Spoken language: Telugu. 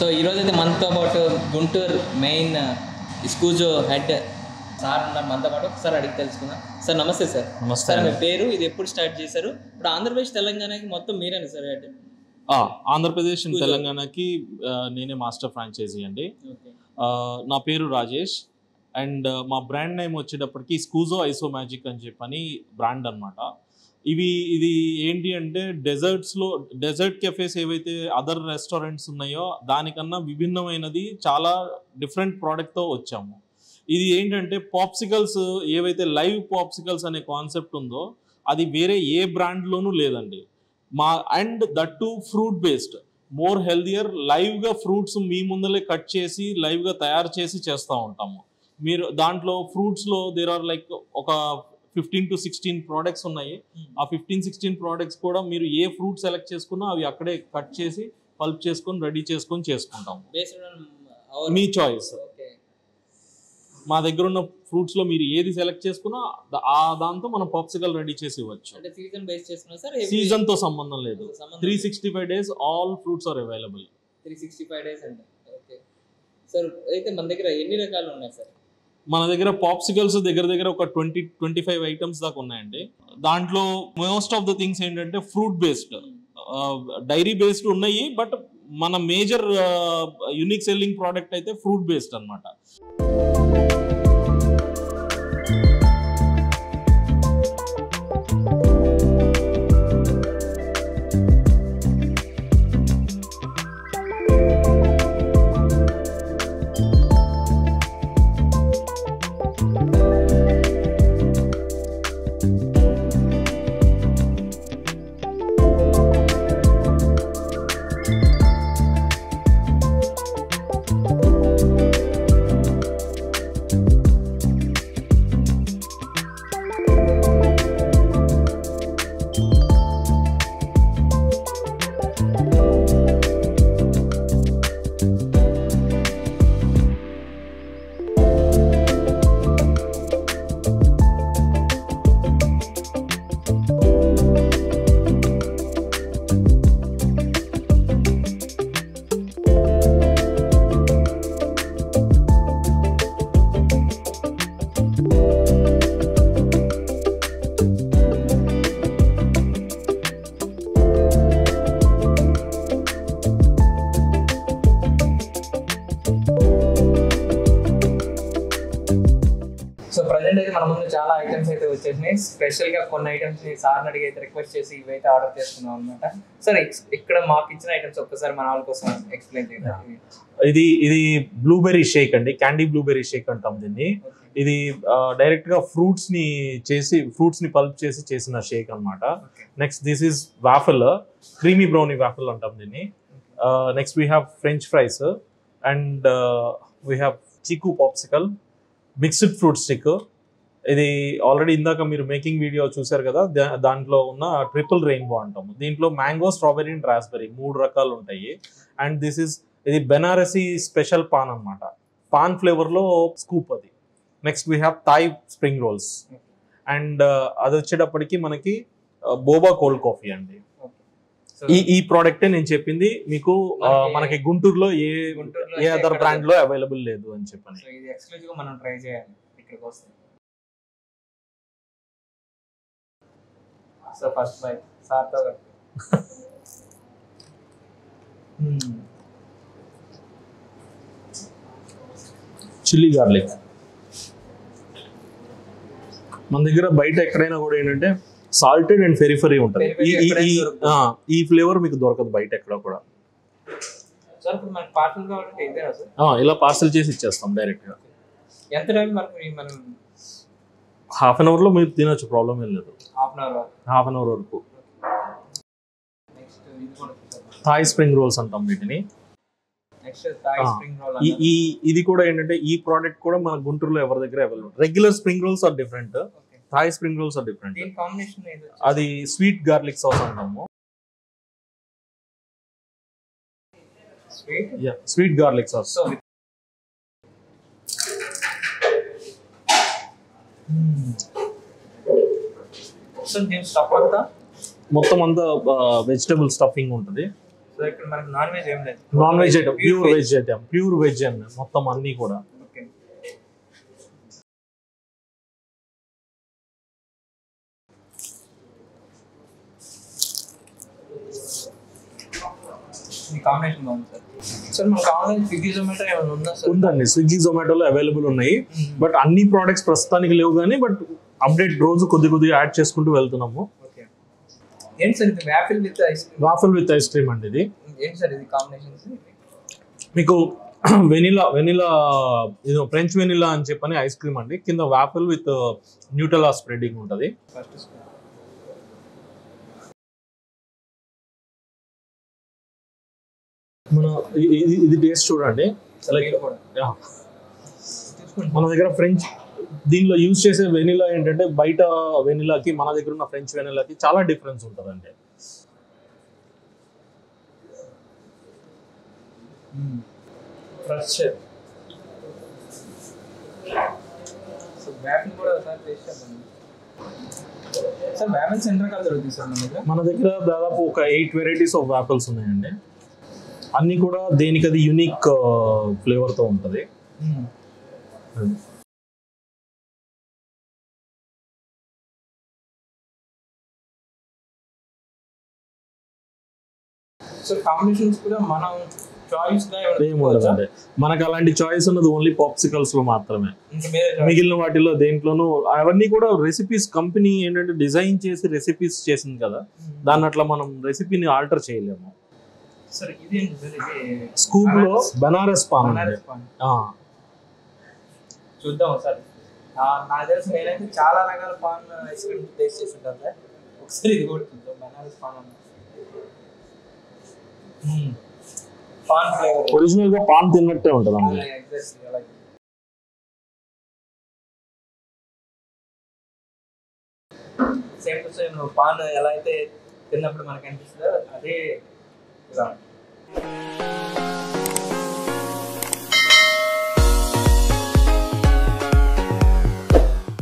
సో ఈరోజు అయితే మనతో పాటు Guntur main Scoozo head sir ఉన్నారు మనతో పాటు. ఒకసారి అడిగి తెలుసుకుందాం. సార్ నమస్తే సార్. నమస్తే మీ. పేరు ఇది ఎప్పుడు స్టార్ట్ చేశారు? ఇప్పుడు ఆంధ్రప్రదేశ్ తెలంగాణకి మొత్తం మీరేనా సార్ హెడ్? ఆంధ్రప్రదేశ్. తెలంగాణకి నేనే మాస్టర్ ఫ్రాంచైజీ అండి. నా పేరు రాజేష్. అండ్ మా బ్రాండ్ నేమ్ వచ్చేటప్పటికి స్కూజో ఐసో మ్యాజిక్ అని చెప్పని బ్రాండ్ అన్నమాట. ఇవి ఇది ఏంటి అంటే డెజర్ట్స్లో డెజర్ట్ కెఫేస్ ఏవైతే అదర్ రెస్టారెంట్స్ ఉన్నాయో దానికన్నా విభిన్నమైనది చాలా డిఫరెంట్ ప్రోడక్ట్తో వచ్చాము. ఇది ఏంటంటే పాప్సికల్స్ ఏవైతే లైవ్ పాప్సికల్స్ అనే కాన్సెప్ట్ ఉందో అది వేరే ఏ బ్రాండ్లోనూ లేదండి. మా and that to fruit based more healthier లైవ్గా ఫ్రూట్స్ మీ ముందలే కట్ చేసి లైవ్గా తయారు చేసి చేస్తూ ఉంటాము. మీరు దాంట్లో ఫ్రూట్స్లో దేర్ ఆర్ లైక్ ఒక ఫిఫ్టీన్ టు సిక్స్టీన్ ప్రోడక్ట్స్ ఉన్నాయి. ఆ ఫిఫ్టీన్ సిక్స్టీన్ ప్రోడక్ట్స్ కూడా మీరు ఏ ఫ్రూట్ సెలెక్ట్ చేసుకున్నా అవి అక్కడే కట్ చేసి పల్ప్ చేసుకొని రెడీ చేసుకొని చేసుకుంటాము బేస్డ్ మీ చాయిస్ మా దగ్గర ఉన్న ఫ్రూట్స్లో మీరు ఏది సెలెక్ట్ చేసుకున్నా ద- ఆ దాంతో మనం పాప్సికల్ రెడీ చేసి ఇవ్వచ్చు. అంటే సీజన్తో సంబంధం లేదు. Three sixty five days all fruits are available three sixty five days అండి ఓకే సార్ అయితే మన దగ్గర ఎన్ని రకాలు ఉన్నాయి సార్ మన దగ్గర పాప్సికల్స్ దగ్గర దగ్గర ఒక ట్వంటీ ట్వంటీ ఫైవ్ ఐటమ్స్ దాకా ఉన్నాయండి. దాంట్లో మోస్ట్ ఆఫ్ ద థింగ్స్ ఏంటంటే ఫ్రూట్ బేస్డ్ డైరీ బేస్డ్ ఉన్నాయి బట్ మన మేజర్ యూనిక్ సెల్లింగ్ ప్రోడక్ట్ అయితే ఫ్రూట్ బేస్డ్ అన్నమాట. అయితే మన ముందు చాలా ఐటమ్స్ అయితే వచ్చేసినాయి. స్పెషల్గా కొన్ని ఐటమ్స్ని సార్ అడిగి అయితే రిక్వెస్ట్ చేసి ఇవైతే ఆర్డర్ చేసుకున్నాం అనమాట సార్ ఇక్కడ మాకు ఇచ్చిన ఐటమ్స్ ఒక్కసారి మన వాళ్ళ కోసం ఎక్స్ప్లెయిన్ చేయండి. ఇది ఇది బ్లూబెర్రీ షేక్ అండి. క్యాండీ బ్లూబెర్రీ షేక్ అంటాం దీన్ని. ఇది డైరెక్ట్గా ఫ్రూట్స్ని చేసి ఫ్రూట్స్ని పల్ప్ చేసి చేసిన షేక్ అన్నమాట. Okay next this is waffle creamy brownie waffle అంటాం దీన్ని. Next we have French fries and we have chikoo popsicle mixed fruit stick ఇది ఆల్రెడీ ఇందాక మీరు మేకింగ్ వీడియో చూశారు కదా దాంట్లో ఉన్న ట్రిపుల్ రెయిన్బో అంటాము దీంట్లో మ్యాంగో స్ట్రాబెరీ అండ్ రాస్బెరీ మూడు రకాలు ఉంటాయి. అండ్ దిస్ ఇస్ ఇది బెనారసీ స్పెషల్ పాన్ అన్నమాట. పాన్ ఫ్లేవర్లో స్కూప్ అది. Next we have Thai spring rolls. And అది వచ్చేటప్పటికి మనకి బోబా కోల్డ్ కాఫీ అండి. ఈ ఈ ప్రోడక్టే నేను చెప్పింది. మీకు మనకి- గుంటూరులో ఏ ఏ అదర్ బ్రాండ్లో అవైలబుల్ లేదు అని చెప్పని. గా మనం ట్రై చేయాలి ఇక్కడికి సో ఫస్ట్ బై సార్తో కలిపి. Chilli garlic. మన దగ్గర బయట ఎక్కడైనా కూడా ఏంటంటే సాల్టెడ్ అండ్ ఫెరిఫరీ ఉంటుంది. ఈ- ఫ్లేవర్ మీకు దొరకదు బయట ఎక్కడ కూడా. ఇలా పార్సల్ చేసి ఇచ్చేస్తాం డైరెక్ట్గా. ఎంత టైం మనకి మనం హాఫ్ అన్ అవర్లో మీరు తినొచ్చు ప్రాబ్లం ఏం లేదు. Half an hour. Half an hour వరకు. థాయ్ స్ప్రింగ్ రోల్స్ అంటాం వీటిని. ఈ ఇది కూడా ఏంటంటే ఈ ప్రోడక్ట్ కూడా మన గుంటూరులో ఎవరి దగ్గర available regular spring rolls or different Thai spring rolls or different అది స్వీట్ గార్లిక్ సాస్ అంటాము. Sweet sweet garlic sauce stuff మొత్తం అంతా వెజిటబుల్ స్టఫింగ్ ఉంటుంది. సో సో ఇక్కడ మనకి నాన్ వెజ్ ఏం లేదు. Non veg item pure veg item pure veg అండి మొత్తం అన్ని కూడా. కాంబినేషన్ బాగుంది సార్. సార్ మనకు ఆన్లైన్ స్విగ్గీ జొమాటో ఏమైనా ఉందా సార్? ఉందండి. స్విగ్గీ జొమాటోలో అవైలబుల్ ఉన్నాయి. బట్ అన్ని ప్రోడక్ట్స్ ప్రస్తుతానికి లేవు కానీ బట్ అప్డేట్ రోజు కొద్ది కొద్దిగా యాడ్ చేసుకుంటూ వెళ్తున్నాము. ఏంటి సార్ ఇది waffle with ice cream waffle with ice cream అండి ఇది. ఏంటి సార్ ఇది కాంబినేషన్స్ మీకు వెనిలా వెనిలా ఇది ఫ్రెంచ్ వెనిలా అని చెప్పని ఐస్ క్రీమ్ అండి. కింద వాఫల్ విత్ న్యూటలా స్ప్రెడింగ్ ఉంటుంది. ఫస్ట్ మన ఇది- టేస్ట్ చూడండి. మన దగ్గర ఫ్రెంచ్ దీనిలో యూజ్ చేసే వెనిలా ఏంటంటే బయట వెనిలాకి మన దగ్గర ఉన్న ఫ్రెంచ్ వెనిలాకి చాలా డిఫరెన్స్ ఉంటుందండి. ఫ్రెష్ మన దగ్గర? దాదాపు ఒక ఎయిట్ వెరైటీస్ ఆఫ్ వాఫల్స్ ఉన్నాయండి. అన్ని కూడా దేనికి అది యూనిక్ ఫ్లేవర్తో ఉంటుంది. సో కాంబినేషన్స్ కూడా మనం చాయిస్ మనకు అలాంటి చాయిస్ ఉన్నది ఓన్లీ పాప్సికల్స్లో మాత్రమే. మిగిలిన వాటిలో దేంట్లోనూ అవన్నీ కూడా రెసిపీస్ కంపెనీ ఏంటంటే డిజైన్ చేసి రెసిపీస్ చేసింది కదా. దాన్ని అట్లా మనం రెసిపీని ఆల్టర్ చేయలేము. స్కూప్లో బనారస్ పాన్ చూద్దాం నాకు తెలిసి నేనైతే చాలా రకాల పాన్ ఐస్ క్రీమ్ టేస్ట్ చేసి ఉంటాను సార్. ఒకసారి ఇది కూడా చూద్దాం. బనారస్ పాన్ ఒరిజినల్గా పాన్ తిన్నట్టే ఉంటుంది అండి ఎగ్జాక్ట్లీ అలాగే సేమ్ టు సేమ్ పాన్ ఎలా అయితే తిన్నప్పుడు మనకు అనిపిస్తుందో అదే ఇలా